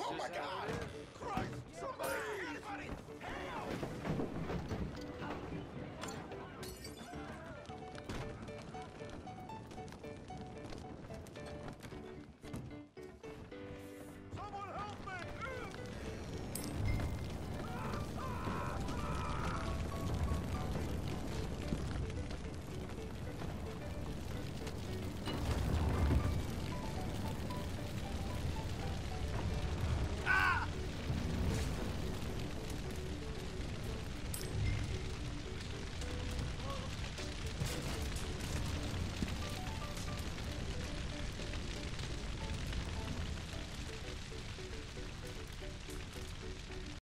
Oh my god!